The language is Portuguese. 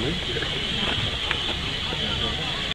né?